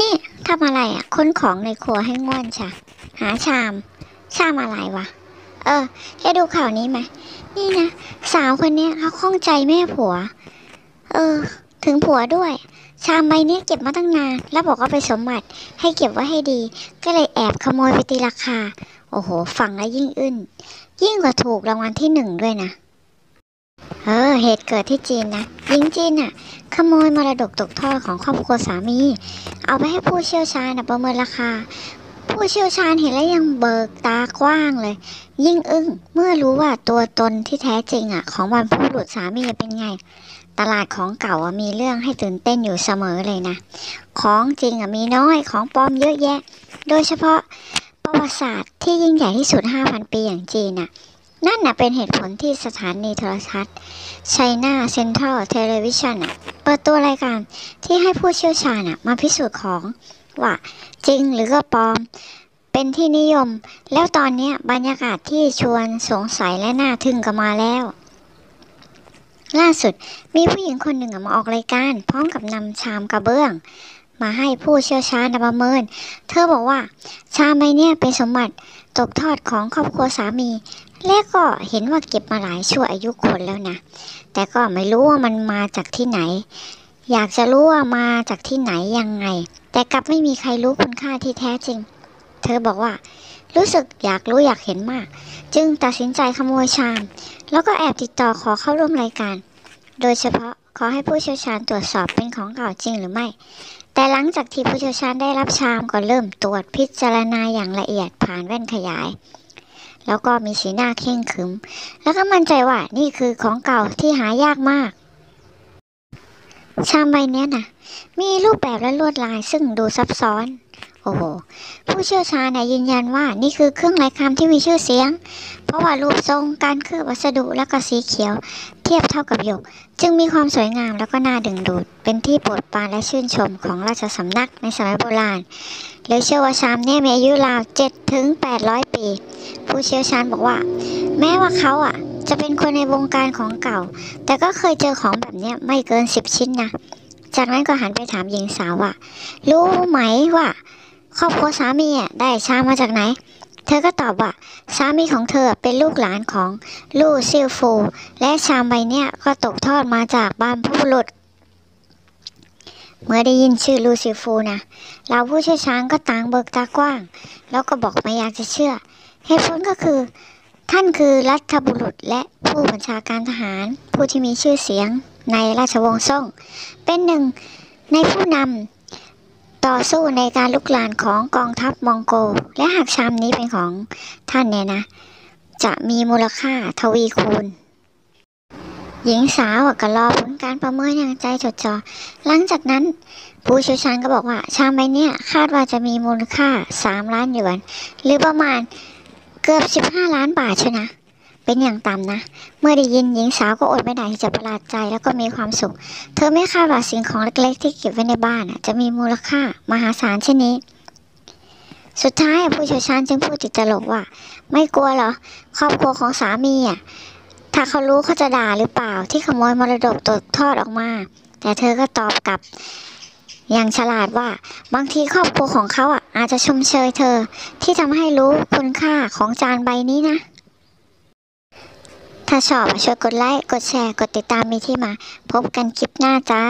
นี่ทำอะไรอะค้นของในครัวให้ง่วนชะหาชาม ชามอะไรวะ เออแกดูข่าวนี้ไหมนี่นะ สาวคนเนี้ยเขาข้องใจแม่ผัว เออ ถึงผัวด้วย ชามใบนี้เก็บมาตั้งนาน แล้วบอกว่าไปสมบัติ ให้เก็บไว้ให้ดี ก็เลยแอบขโมยไปตีราคา โอ้โห ฟังแล้วยิ่งอึ้น ยิ่งกว่าถูกรางวัลที่หนึ่งด้วยนะ เออ เหตุเกิดที่จีนนะหญิงจีนน่ะ ขโมยมรดกตกทอดของครอบครัวสามี เอาไปให้ผู้เชี่ยวชาญนะประเมินราคา ผู้เชี่ยวชาญเห็นแล้วยังเบิกตากว้างเลย ยิ่งอึ้งเมื่อรู้ว่าตัวตนที่แท้จริงอะ ของบรรพบุรุษสามีเป็นไง ตลาดของเก่ามีเรื่องให้ตื่นเต้นอยู่เสมอเลยนะ ของจริงอะมีน้อยของปลอมเยอะแยะ โดยเฉพาะประวัติศาสตร์ที่ยิ่งใหญ่ที่สุด 5,000 ปีอย่างจีนน่ะ นั่นนะเป็นเหตุผลที่สถานีโทรทัศน์ China Central Television อะเปิดตัวรายการที่ให้ผู้เชี่ยวชาญอะมาพิสูจน์ของว่าจริงหรือก็ปลอม เป็นที่นิยม แล้วตอนนี้บรรยากาศที่ชวนสงสัยและน่าทึ่งก็มาแล้วล่าสุดมีผู้หญิงคนหนึ่งมาออกรายการ พร้อมกับนำชามกระเบื้อง มาให้ผู้เชี่ยวชาญประเมิน เธอบอกว่า ชามใบนี้เป็นสมบัติตกทอดของครอบครัวสามี และก็เห็นว่าเก็บมาหลายชั่วอายุคนแล้วนะ แต่ก็ไม่รู้ว่ามันมาจากที่ไหน อยากจะรู้ว่ามาจากที่ไหนยังไง แต่กลับไม่มีใครรู้คุณค่าที่แท้จริง เธอบอกว่า รู้สึกอยากรู้อยากเห็นมาก จึงตัดสินใจขโมยชาม แล้วก็แอบติดต่อขอเข้าร่วมรายการ โดยเฉพาะขอให้ผู้เชี่ยวชาญตรวจสอบเป็นของเก่าจริงหรือไม่ แต่หลังจากที่ผู้เชี่ยวชาญได้รับชามก็เริ่มตรวจพิจารณาอย่างละเอียดผ่านแว่นขยาย แล้วก็มีสีหน้าเข่งขรึม แล้วก็มั่นใจว่านี่คือของเก่าที่หายากมาก ชามใบเนี้ยนะ มีรูปแบบและลวดลายซึ่งดูซับซ้อน โอ้โห ผู้เชี่ยวชาญยืนยันว่านี่คือเครื่องหมายคำที่มีชื่อเสียง เพราะว่ารูปทรงการเคลือบวัสดุและก็สีเขียว เทียบเท่ากับหยก จึงมีความสวยงามแล้วก็น่าดึงดูด เป็นที่โปรดปรานและชื่นชมของราชสำนักในสมัยโบราณเลยเชื่อว่าชามเนี่ยมีอายุราว7ถึง800 ปี ผู้เชี่ยวชาญบอกว่า แม้ว่าเขาอะจะเป็นคนในวงการของเก่า แต่ก็เคยเจอของแบบนี้ไม่เกิน 10 ชิ้นนะ จากนั้นก็หันไปถามหญิงสาวว่า รู้ไหมว่าครอบครัวสามีอะได้ชามมาจากไหน เธอก็ตอบว่าสามีของเธอเป็นลูกหลานของลู่ซิลฟู และชามใบเนี้ยก็ตกทอดมาจากบรรพบุรุษเมื่อได้ยินชื่อลูซิฟูนะเราผู้เชี่ยวชาญก็ต่างเบิกตากว้าง แล้วก็บอกไม่อยากจะเชื่อ เหตุผลก็คือ ท่านคือรัฐบุรุษและผู้บัญชาการทหาร ผู้ที่มีชื่อเสียง ในราชวงศ์ซ่ง เป็นหนึ่งในผู้นำต่อสู้ในการลุกลานของกองทัพมองโก และหากชามนี้เป็นของท่านเนี่ยนะ จะมีมูลค่าทวีคูณ หญิงสาวก็รอผลการประเมินอย่างใจจดจ่อหลังจากนั้นผู้เชี่ยวชาญก็บอกว่า ชามใบนี้คาดว่าจะมีมูลค่า 3 ล้านหยวน หรือประมาณเกือบ 15 ล้านบาทใช่นะ เป็นอย่างต่ำนะ เมื่อได้ยินหญิงสาวก็อดไม่ได้ที่จะประหลาดใจแล้วก็มีความสุข เธอไม่คาดว่าสิ่งของเล็กๆ ที่เก็บไว้ในบ้านอะจะมีมูลค่ามหาศาลเช่นนี้ สุดท้ายผู้เชี่ยวชาญจึงพูดติดตลกว่า ไม่กลัวเหรอ ครอบครัวของสามีอะถ้าเขารู้เขาจะด่าหรือเปล่าที่ขโมยมรดกตกทอดออกมา แต่เธอก็ตอบกลับอย่างฉลาดว่าบางทีครอบครัวของเขาอะอาจจะชมเชยเธอ ที่ทำให้รู้คุณค่าของจานใบนี้นะ ถ้าชอบช่วยกดไลค์ กดแชร์ กดติดตามมีที่มา พบกันคลิปหน้าจ้า